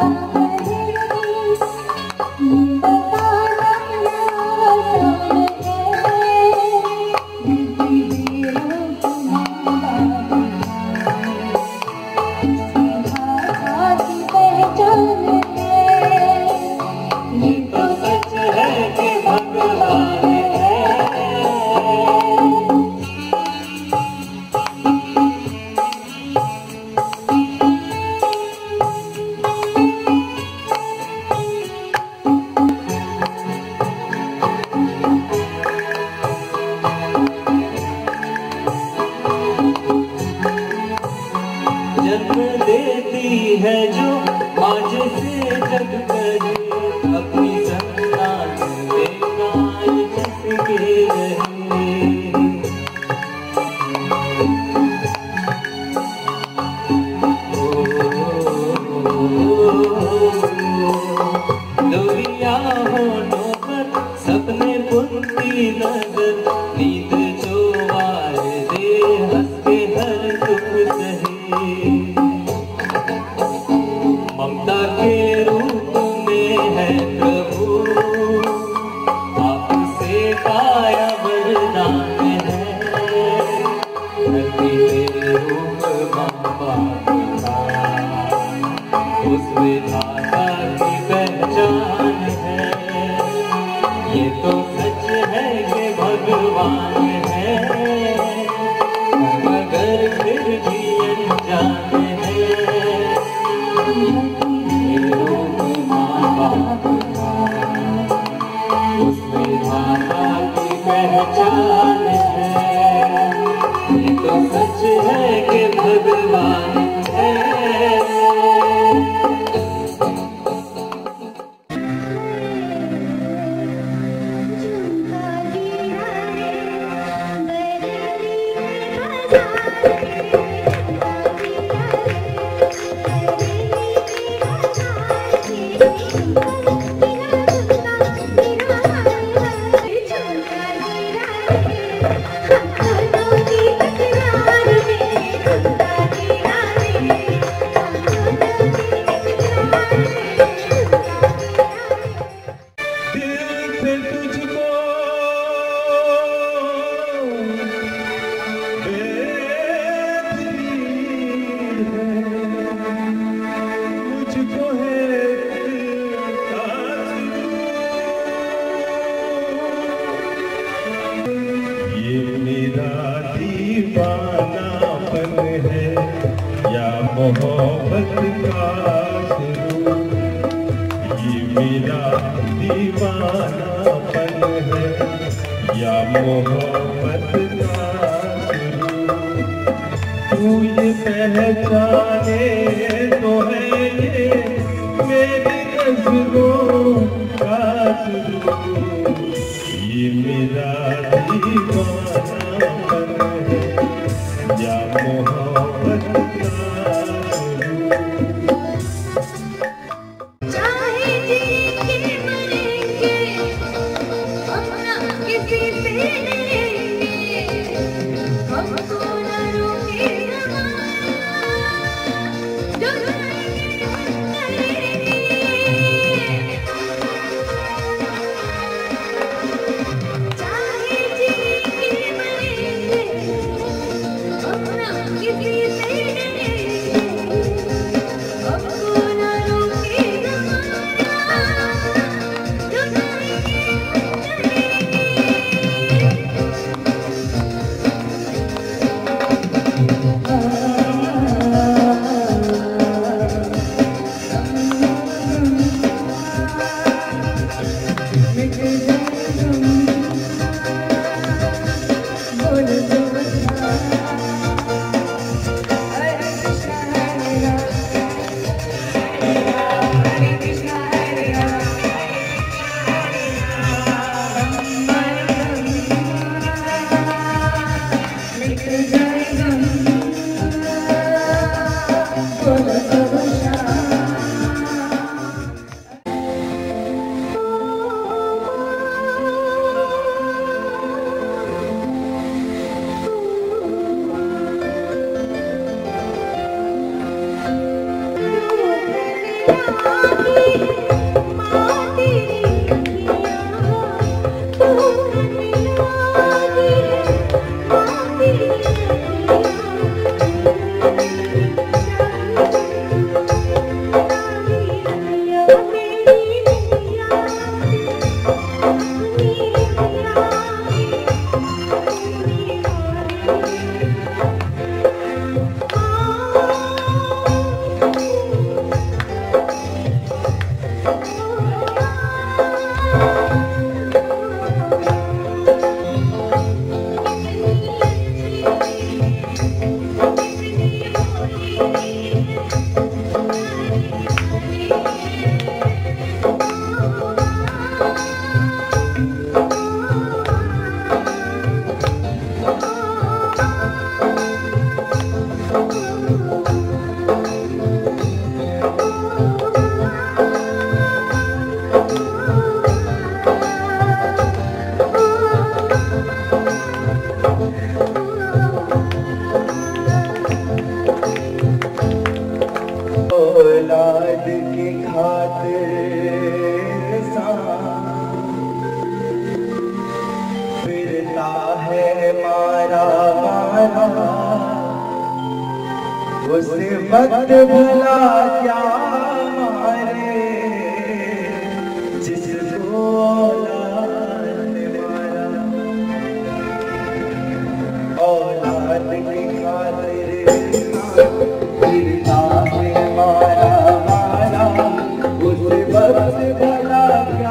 Música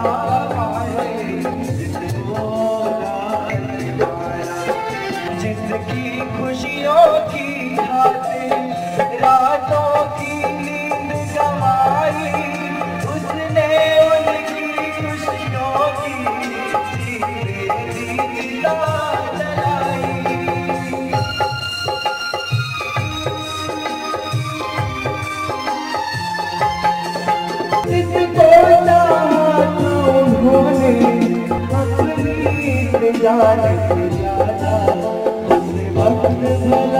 Ram. अपनी जान हमने वक्त भला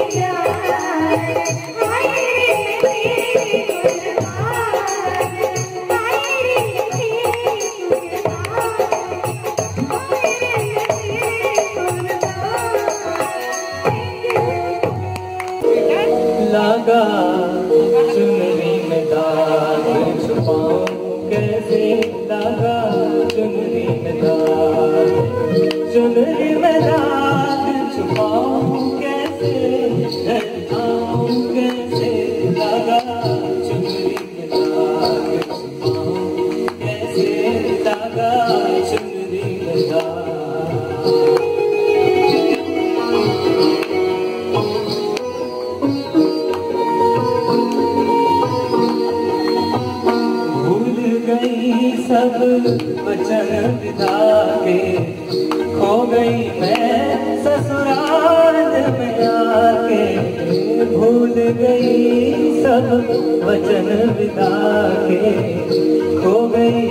Thank you. गई सब वचन पिता के खो गई मैं ससुराल में आके भूल गई सब वचन पिता के खो गई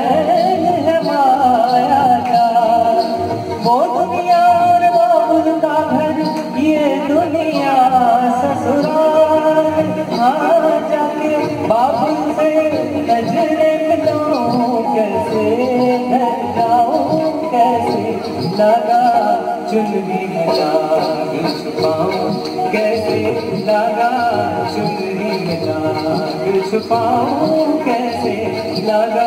चुनरी में दाग छुपाऊं कैसे लगा चुनरी में दाग छुपाऊं कैसे लगा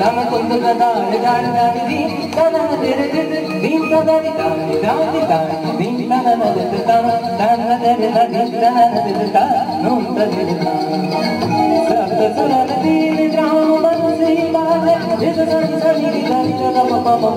நாம கொண்டு தாடி தாடி தாடி தான தெரிது தீன் தாடி தாடி தாடி தாடி தீன் தான தெரிது தான தான தெரிது தாடி தான தெரிது தா நூன் தெரிது சப்த சுரன தீன் ராமன் சீமா ஜித சரி சரி தாடி தாடி மம மம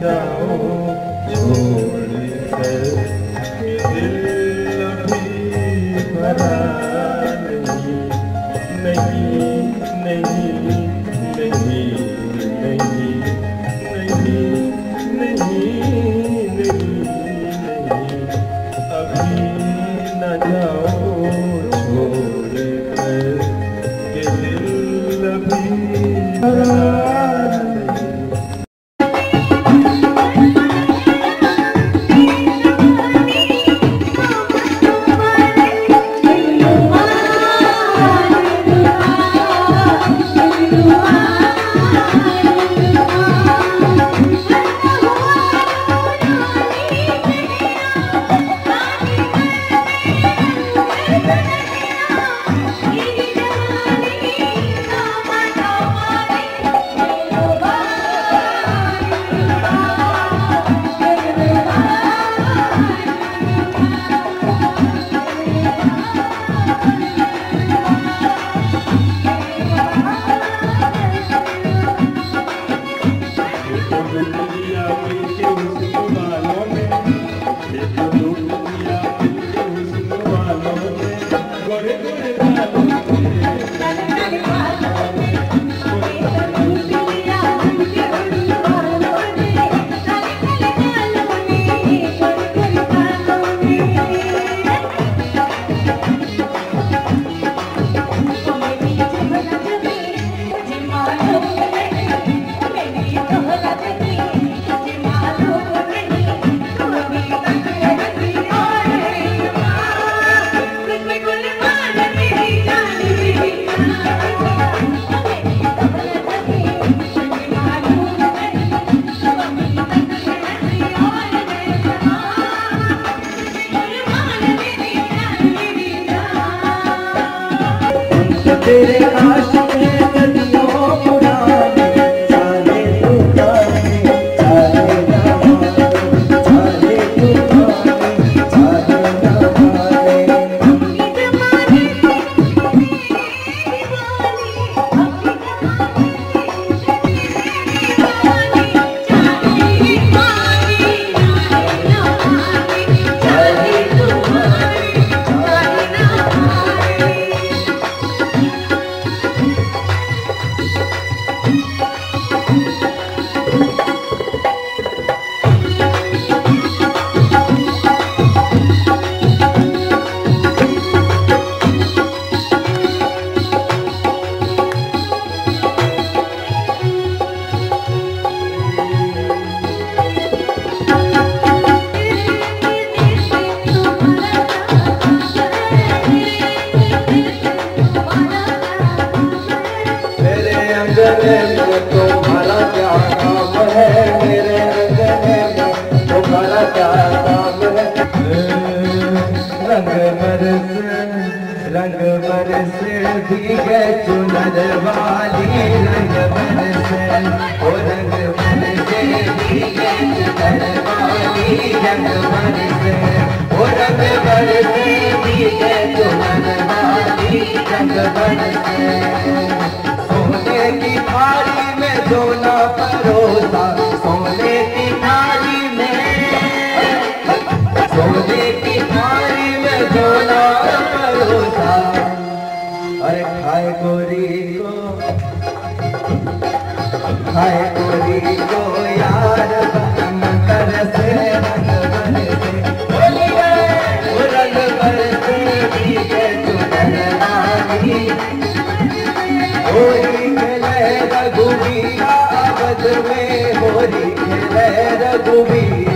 जाओ भोले सर चुनर वाली रंग बरसे ओ रंग बरसे भीगे चुनर वाली रंग बरसे ओ रंग बरसे भीगे चुनर वाली रंग बरसे सोने की थाली में सोना परोसा सोने की थाली में सोने की थाली में सोना परोसा अरे खाए गोरी को। खाए गोरी को यार बन कर से रंग बरसे बोलिए वो रंग बरसे भीगे चुनर वाली होली खेले रघुवीरा अवध में होली खेले रघुवीरा